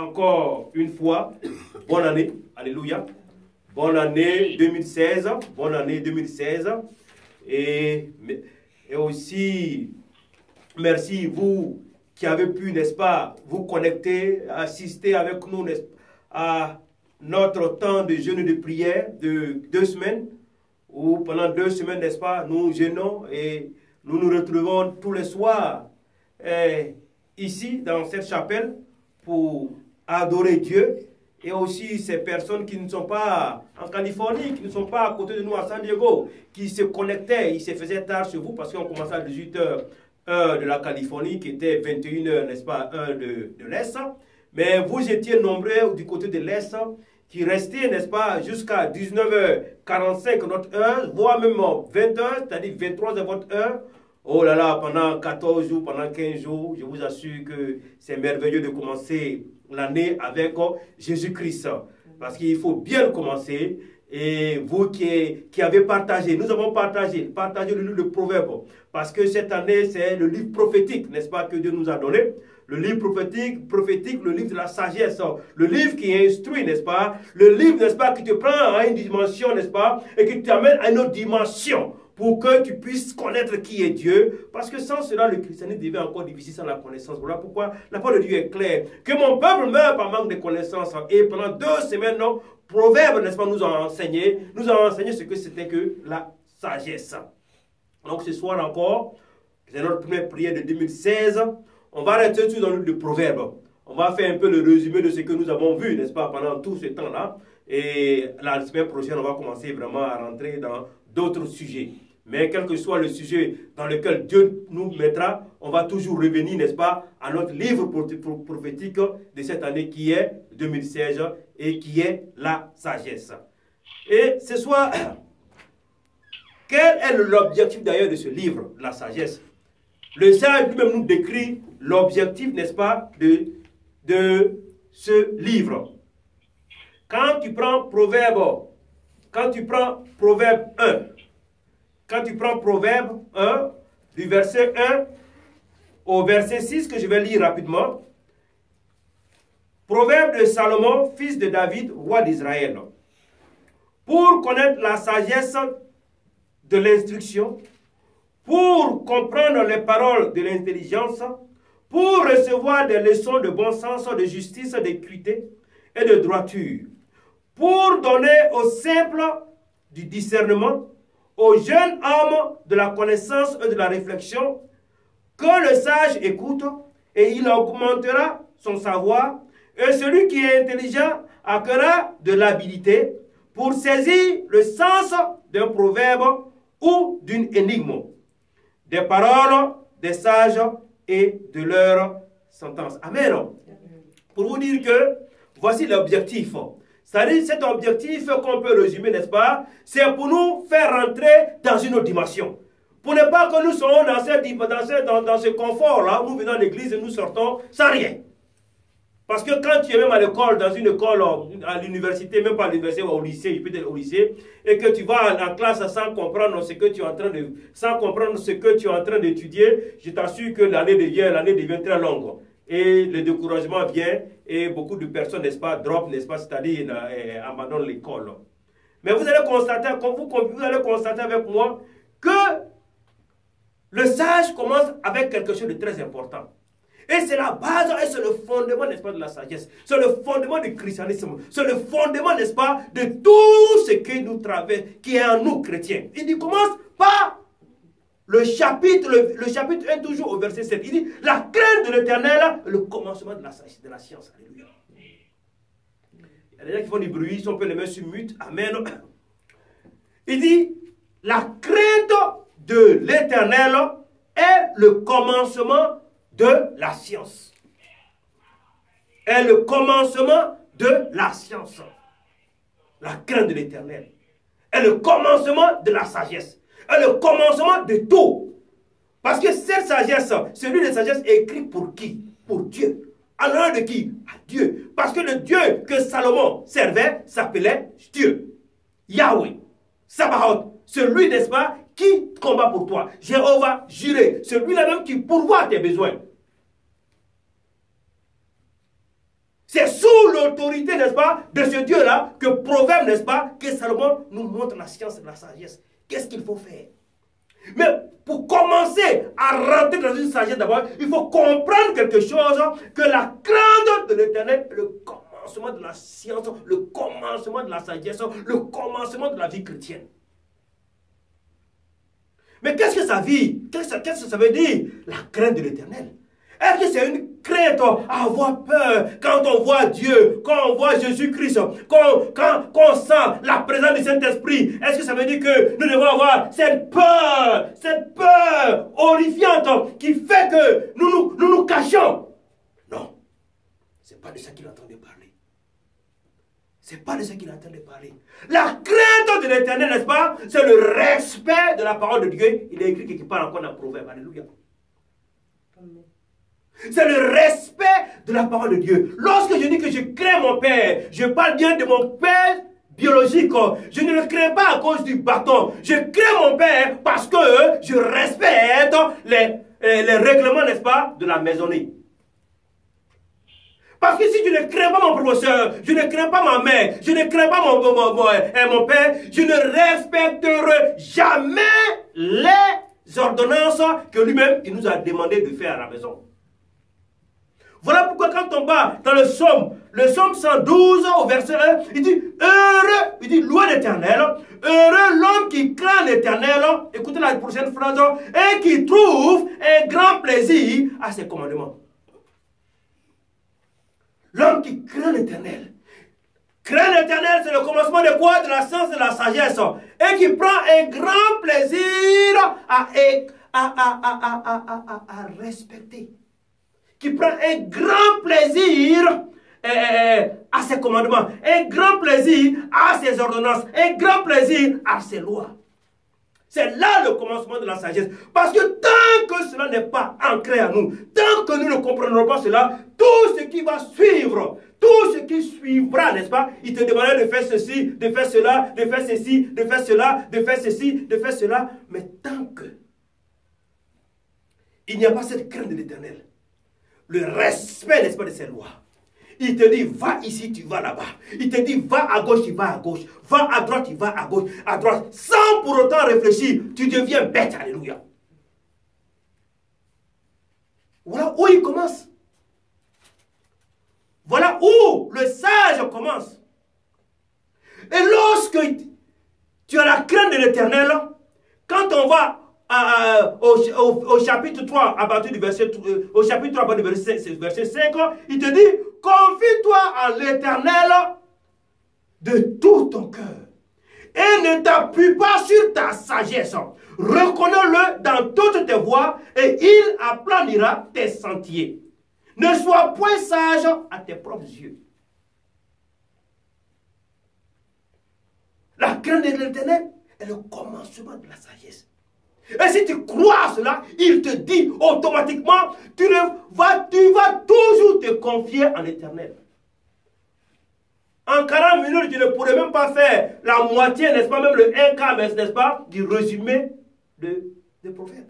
encore une fois, bonne année, alléluia. Bonne année 2016, bonne année 2016. Et, et aussi, merci vous qui avez pu, n'est-ce pas, vous connecter, assister avec nous à notre temps de jeûne de prière de deux semaines, où pendant deux semaines, n'est-ce pas, nous jeûnons et nous nous retrouvons tous les soirs eh, ici, dans cette chapelle, pour adorer Dieu. Et aussi ces personnes qui ne sont pas en Californie, qui ne sont pas à côté de nous à San Diego, qui se connectaient, ils se faisaient tard chez vous parce qu'on commençait à 18h heure de la Californie, qui était 21h, n'est-ce pas, heure de, de l'Est. Mais vous étiez nombreux du côté de l'Est qui restaient, n'est-ce pas, jusqu'à 19h45 notre heure, voire même 20h, c'est-à-dire 23h votre heure. Oh là là, pendant 14 jours, pendant 15 jours, je vous assure que c'est merveilleux de commencer l'année avec Jésus-Christ. Parce qu'il faut bien commencer. Et vous qui, qui, avez partagé, nous avons partagé, partagé le livre de Proverbes. Parce que cette année, c'est le livre prophétique, n'est-ce pas, que Dieu nous a donné? Le livre prophétique, prophétique, le livre de la sagesse, le livre qui instruit, n'est-ce pas? Le livre, n'est-ce pas, qui te prend à une dimension, n'est-ce pas Et qui t'amène à une autre dimension pour que tu puisses connaître qui est Dieu. Parce que sans cela, le christianisme devient encore difficile sans la connaissance. Voilà pourquoi la parole de Dieu est claire. Que mon peuple meurt par manque de connaissance. Et pendant deux semaines, non, Proverbe, n'est-ce pas, nous a enseigné, nous a enseigné ce que c'était que la sagesse. Donc ce soir encore, c'est notre première prière de 2016. On va rester tout dans le Proverbe. On va faire un peu le résumé de ce que nous avons vu, n'est-ce pas, pendant tout ce temps-là. Et la semaine prochaine, on va commencer vraiment à rentrer dans d'autres sujets. Mais quel que soit le sujet dans lequel Dieu nous mettra, on va toujours revenir, n'est-ce pas, à notre livre prophétique de cette année qui est 2016 et qui est la sagesse. Et ce soir, quel est l'objectif d'ailleurs de ce livre, la sagesse? Le sage lui-même nous décrit l'objectif, n'est-ce pas, de, ce livre. Quand tu prends Proverbe, quand tu prends Proverbe 1, quand tu prends Proverbe 1, du verset 1 au verset 6, que je vais lire rapidement, Proverbe de Salomon, fils de David, roi d'Israël. Pour connaître la sagesse de l'instruction, pour comprendre les paroles de l'intelligence, pour recevoir des leçons de bon sens, de justice, d'équité et de droiture, pour donner aux simples du discernement, aux jeunes hommes de la connaissance et de la réflexion, que le sage écoute et il augmentera son savoir, et celui qui est intelligent acquérera de l'habilité pour saisir le sens d'un proverbe ou d'une énigme, des paroles des sages et de leurs sentences. Amen. Pour vous dire que voici l'objectif. C'est-à-dire cet objectif qu'on peut résumer, n'est-ce pas? C'est pour nous faire rentrer dans une autre dimension. Pour ne pas que nous soyons dans, ce, dans, ce confort-là, nous venons à l'église et nous sortons sans rien. Parce que quand tu es même à l'école, dans une école, à l'université, même pas à l'université, au lycée, au lycée, et que tu vas en classe sans comprendre ce que tu es en train de, sans comprendre ce que tu es en train d'étudier, je t'assure que l'année devient, l'année devient très longue et le découragement vient et beaucoup de personnes, n'est-ce pas, drop, n'est-ce pas, c'est-à-dire euh, abandonnent l'école. Mais vous allez constater, comme vous, vous allez constater avec moi, que le sage commence avec quelque chose de très important. Et c'est la base et c'est le fondement, n'est-ce pas, de la sagesse. C'est le fondement du christianisme. C'est le fondement, n'est-ce pas, de tout ce qui nous traverse, qui est en nous chrétiens. Il dit, commence par le chapitre, le, chapitre 1, toujours au verset 7, il dit La crainte de l'éternel, le commencement de la, de la science. Alléluia. Il y a des gens qui font du bruit, si on peut les mettre sur mute. Amen. Il dit La crainte de l'éternel est le commencement de la science. Est le commencement de la science. La crainte de l'éternel est le commencement de la sagesse le commencement de tout. Parce que cette sagesse, celui de sagesse est écrit pour qui? Pour Dieu. À l'honneur de qui? À Dieu. Parce que le Dieu que Salomon servait s'appelait Dieu. Yahweh. Sabaoth. Celui, n'est-ce pas, qui combat pour toi. Jéhovah juré. Celui-là même qui pourvoit tes besoins. C'est l'autorité, n'est-ce pas, de ce Dieu-là, que Proverbe, n'est-ce pas, que Salomon nous montre la science et la sagesse. Qu'est-ce qu'il faut faire? Mais pour commencer à rentrer dans une sagesse d'abord, il faut comprendre quelque chose, que la crainte de l'éternel est le commencement de la science, le commencement de la sagesse, le commencement de la vie chrétienne. Mais qu'est-ce que ça vit Qu'est-ce que ça veut dire? La crainte de l'éternel. Est-ce que c'est une crainte à avoir peur quand on voit Dieu, quand on voit Jésus-Christ, quand, quand, on sent la présence du Saint-Esprit? Est-ce que ça veut dire que nous devons avoir cette peur, cette peur horrifiante qui fait que nous nous, nous, nous cachons? Non, ce n'est pas de ça qu'il entendait parler. Ce n'est pas de ça qu'il entendait parler. La crainte de l'éternel, n'est-ce pas? C'est le respect de la parole de Dieu. Il est écrit quelque part encore dans le Proverbe. Alléluia. C'est le respect de la parole de Dieu. Lorsque je dis que je crains mon père, je parle bien de mon père biologique. Je ne le crains pas à cause du bâton. Je crains mon père parce que je respecte les, euh, les règlements, n'est-ce pas, de la maisonnée. Parce que si je ne crains pas mon professeur, je ne crains pas ma mère, je ne crains pas mon, mon, mon, euh, mon père, je ne respecterai jamais les ordonnances que lui-même il nous a demandé de faire à la maison. Voilà pourquoi quand on va dans le psaume, le psaume 112 au verset 1, il dit Heureux, il dit Loué l'éternel, heureux l'homme qui craint l'éternel, écoutez la prochaine phrase, et qui trouve un grand plaisir à ses commandements. L'homme qui craint l'éternel. Craint l'éternel, c'est le commencement de quoi? De la science et de la sagesse. Et qui prend un grand plaisir à, à, à, à respecter qui prend un grand plaisir eh, eh, eh, à ses commandements, un grand plaisir à ses ordonnances, un grand plaisir à ses lois. C'est là le commencement de la sagesse. Parce que tant que cela n'est pas ancré à nous, tant que nous ne comprendrons pas cela, tout ce qui va suivre, tout ce qui suivra, n'est-ce pas Il te demandera de faire ceci, de faire cela, de faire ceci, de faire cela, de faire ceci, de faire cela. Mais tant que il n'y a pas cette crainte de l'éternel, le respect, n'est-ce de ses lois. Il te dit, va ici, tu vas là-bas. Il te dit, va à gauche, tu vas à gauche. Va à droite, tu vas à gauche, à droite. Sans pour autant réfléchir, tu deviens bête. Alléluia. Voilà où il commence. Voilà où le sage commence. Et lorsque tu as la crainte de l'éternel, quand on va au, chapitre 3, à partir du verset, euh, au chapitre 3, à partir du verset, verset 5, il te dit, confie-toi à l'éternel de tout ton cœur et ne t'appuie pas sur ta sagesse. Reconnais-le dans toutes tes voies et il aplanira tes sentiers. Ne sois point sage à tes propres yeux. La crainte de l'éternel est le commencement de la sagesse. Et si tu crois cela, il te dit automatiquement, tu, vas, toujours te confier en l'éternel. En 40 minutes, tu ne pourrais même pas faire la moitié, n'est-ce pas, même le 1 quart, n'est-ce pas, du résumé de, de proverbes.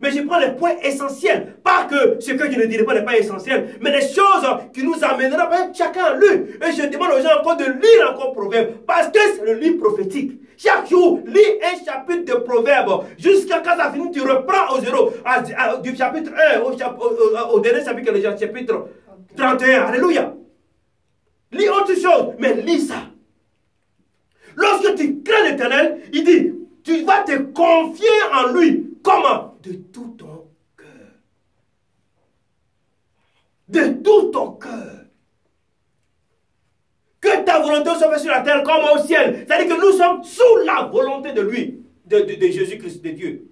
Mais je prends les points essentiels. Pas que ce que je ne dirai pas n'est pas essentiel, mais les choses qui nous amèneront chacun à lui. Et je demande aux gens encore de lire encore Proverbes, parce que c'est le livre prophétique. Chaque jour, lis un chapitre de Proverbes. Jusqu'à quand ça finit, tu reprends au zéro. du chapitre 1 au, au, dernier chapitre, le chapitre 31. Alléluia. Lis autre chose, mais lis ça. Lorsque tu crains l'éternel, il dit, tu vas te confier en lui. Comment De tout ton cœur. De tout ton cœur. Que ta volonté soit faite sur la terre comme au ciel. C'est-à-dire que nous sommes sous la volonté de lui, de, Jésus-Christ, de Dieu.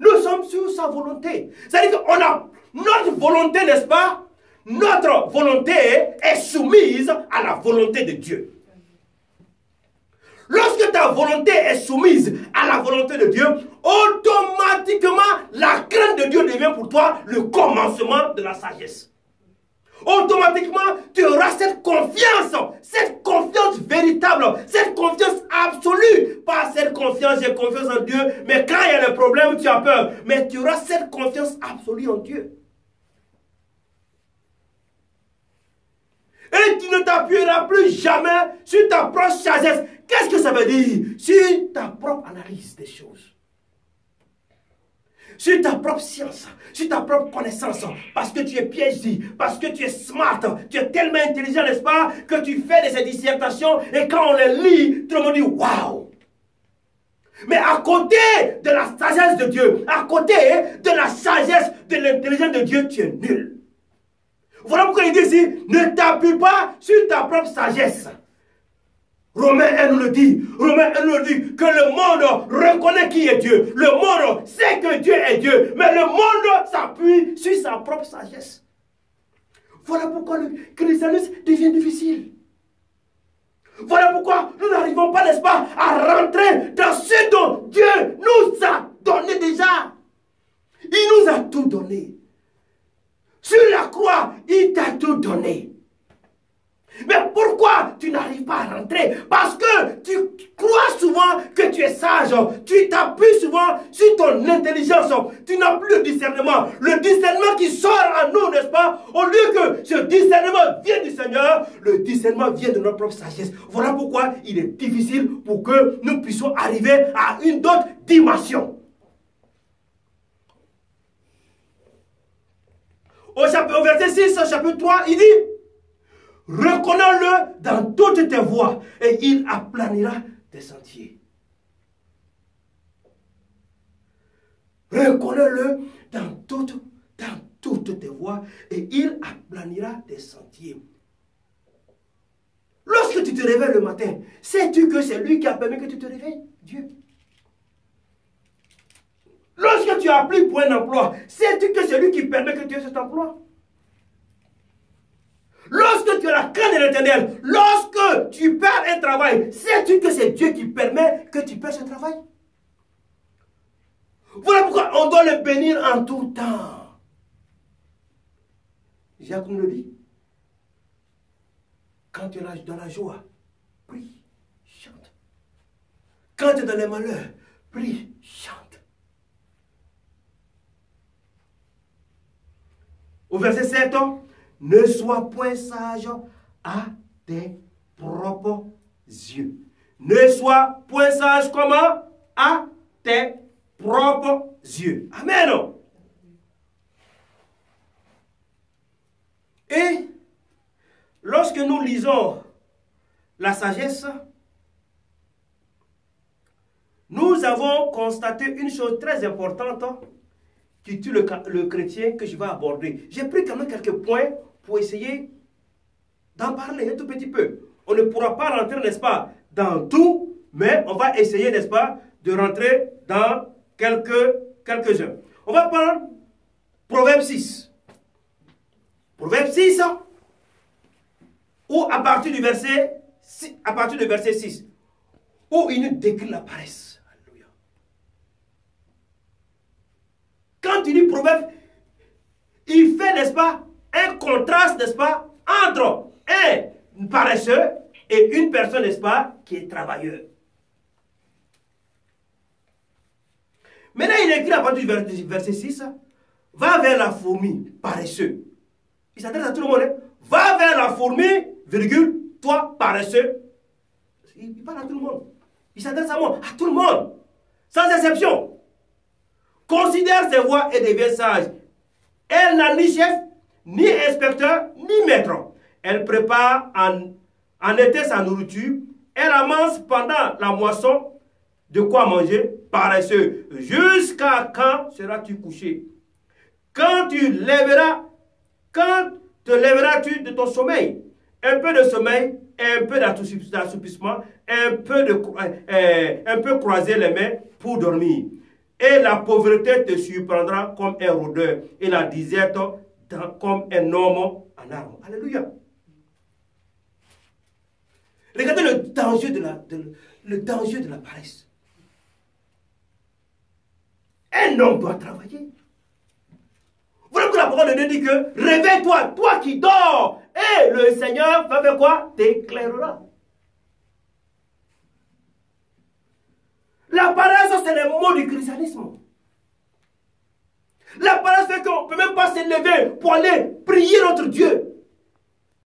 Nous sommes sous sa volonté. C'est-à-dire qu'on a notre volonté, n'est-ce pas? Notre volonté est soumise à la volonté de Dieu. Lorsque ta volonté est soumise à la volonté de Dieu, automatiquement, la crainte de Dieu devient pour toi le commencement de la sagesse automatiquement, tu auras cette confiance, cette confiance véritable, cette confiance absolue. Pas cette confiance, j'ai confiance en Dieu, mais quand il y a le problème, tu as peur. Mais tu auras cette confiance absolue en Dieu. Et tu ne t'appuieras plus jamais sur ta propre sagesse. Qu'est-ce que ça veut dire? Sur ta propre analyse des choses sur ta propre science, sur ta propre connaissance, parce que tu es piégé, parce que tu es smart, tu es tellement intelligent, n'est-ce pas, que tu fais de ces dissertations et quand on les lit, tout le monde dit waouh. Mais à côté de la sagesse de Dieu, à côté de la sagesse, de l'intelligence de Dieu, tu es nul. Voilà pourquoi il dit ici, ne t'appuie pas sur ta propre sagesse. Romain 1 nous le dit. Romain 1 nous le dit que le monde reconnaît qui est Dieu. Le monde sait que Dieu est Dieu. Mais le monde s'appuie sur sa propre sagesse. Voilà pourquoi le christianisme devient difficile. Voilà pourquoi nous n'arrivons pas, n'est-ce pas, à rentrer dans ce dont Dieu nous a donné déjà. Il nous a tout donné. Sur la croix, il t'a tout donné. Mais pourquoi tu n'arrives pas à rentrer? Parce que tu crois souvent que tu es sage. Tu t'appuies souvent sur ton intelligence. Tu n'as plus de discernement. Le discernement qui sort à nous, n'est-ce pas? Au lieu que ce discernement vienne du Seigneur, le discernement vient de notre propre sagesse. Voilà pourquoi il est difficile pour que nous puissions arriver à une autre dimension. Au, chapitre, au verset 6, chapitre 3, il dit Reconnais-le dans toutes tes voies et il aplanira tes sentiers. Reconnais-le dans toutes, dans toutes tes voies et il aplanira tes sentiers. Lorsque tu te réveilles le matin, sais-tu que c'est lui qui a permis que tu te réveilles? Dieu. Lorsque tu appliques pour un emploi, sais-tu que c'est lui qui permet que tu aies cet emploi Lorsque tu as la crainte de l'éternel, lorsque tu perds un travail, sais-tu que c'est Dieu qui permet que tu perds ce travail? Voilà pourquoi on doit le bénir en tout temps. Jacques nous le dit. Quand tu es dans la joie, prie, chante. Quand tu es dans les malheurs, prie, chante. Au verset 7, ne sois point sage à tes propres yeux. Ne sois point sage comment À tes propres yeux. Amen. Et lorsque nous lisons la sagesse, nous avons constaté une chose très importante qui tue le, le chrétien que je vais aborder. J'ai pris quand même quelques points pour essayer d'en parler un tout petit peu. On ne pourra pas rentrer, n'est-ce pas, dans tout, mais on va essayer, n'est-ce pas, de rentrer dans quelques, quelques-uns. On va prendre Proverbe 6. Proverbe 6, ou à partir du verset, à partir du verset 6, où il nous décrit la paresse. Alléluia. Quand il dit Proverbe, il fait, n'est-ce pas, un contraste, n'est-ce pas, entre un paresseux et une personne, n'est-ce pas, qui est travailleur. Maintenant, il écrit à partir du verset 6, va vers la fourmi, paresseux. Il s'adresse à tout le monde. Hein. Va vers la fourmi, virgule, toi, paresseux. Il parle à tout le monde. Il s'adresse à moi, à tout le monde. Sans exception. Considère ses voix et deviens sage. Elle n'a ni chef, ni inspecteur, ni maître. Elle prépare en, en été sa nourriture. Elle amasse pendant la moisson de quoi manger, paresseux. Jusqu'à quand seras-tu couché? Quand tu lèveras, quand te lèveras-tu de ton sommeil? Un peu de sommeil, un peu d'assoupissement, un peu de euh, un peu croiser les mains pour dormir. Et la pauvreté te surprendra comme un rôdeur, et la disette comme un homme en armes. Alléluia. Regardez le danger de la, le danger de la paresse. Un homme doit travailler. Voilà que la parole de Dieu dit que réveille-toi, toi qui dors, et le Seigneur va faire quoi? T'éclairera. La paresse, c'est le mot du christianisme. La paresse fait qu'on ne peut même pas se lever pour aller prier notre Dieu.